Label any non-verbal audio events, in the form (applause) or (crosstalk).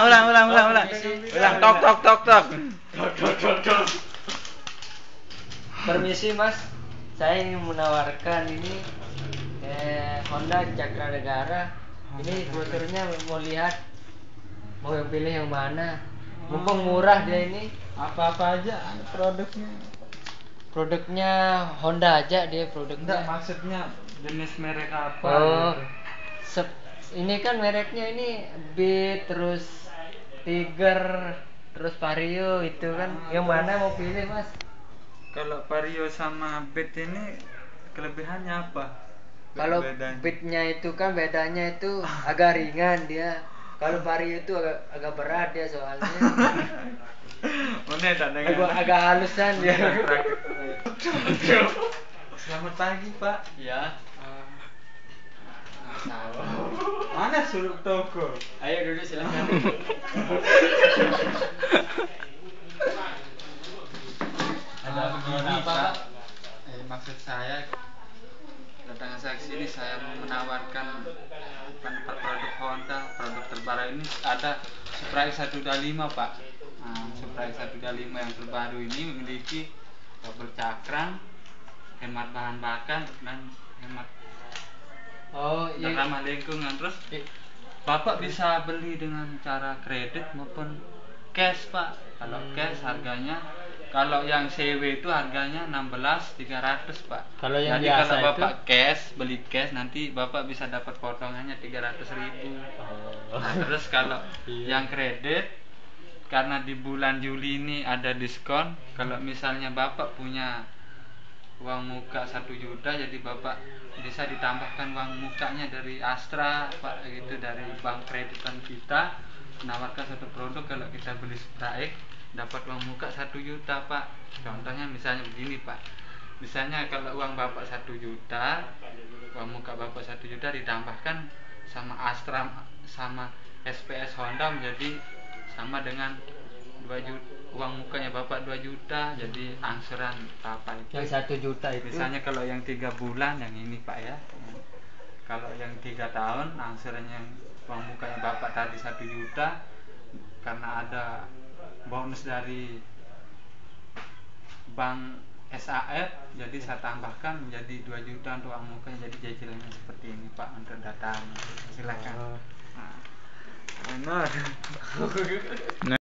ulang ulang ulang ulang ulang tok tok tok tok Permisi mas, saya ingin menawarkan ini eh, Honda Cakra Negara. Ini motornya mau lihat, mau yang pilih yang mana. Mumpung murah dia ini, Apa-apa aja produknya. produknya Honda aja dia Enggak, produknya. maksudnya jenis merek apa Oh, gitu. Ini kan mereknya ini Beat terus Tiger terus Vario itu kan. Yang mana mau pilih mas? Kalau Vario sama Beat ini kelebihannya apa? Kalau beatnya itu kan bedanya itu (laughs) agak ringan dia. Kalau vario itu agak agak berat dia soalnya. (laughs) Mana agak agak halusan dia. (laughs) Selamat pagi Pak. ya. Mana suruh toko? Ayo duduk silakan. Ada begini apa, Pak. Pak? Eh, maksud saya kedatangan saya ke sini saya mau menawarkan produk Honda, produk terbaru ini ada Supra X125 Pak. Nah, Supra X125 yang terbaru ini memiliki double cakram, hemat bahan bakar dan hemat Oh, iya. ramah lingkungan. Terus I- Bapak bisa beli dengan cara kredit maupun cash Pak. Kalau Hmm. cash harganya kalau yang CW itu harganya 16.300 Pak. Kalau yang Jadi biasa kalau itu? Bapak cash beli cash nanti Bapak bisa dapat potongannya 300 ribu. Nah, terus kalau (laughs) Iya. yang kredit karena di bulan Juli ini ada diskon kalau misalnya Bapak punya uang muka satu juta jadi bapak bisa ditambahkan uang mukanya dari Astra pak gitu dari bank kreditan kita. Menawarkan satu produk kalau kita beli Spraek dapat uang muka satu juta pak. Contohnya misalnya begini pak. Misalnya kalau uang bapak satu juta uang muka bapak satu juta ditambahkan sama Astra sama SPS Honda menjadi sama dengan 2 juta uang mukanya bapak 2 juta jadi angsuran apa itu Yang satu juta itu. Misalnya kalau yang tiga bulan yang ini pak ya. Kalau yang tiga tahun angsurannya yang uang mukanya bapak tadi satu juta karena ada bonus dari bank SAF jadi saya tambahkan menjadi 2 juta untuk uang mukanya jadi cicilannya seperti ini pak untuk datang silakan. Oh. Nah. Benar. (laughs) (laughs)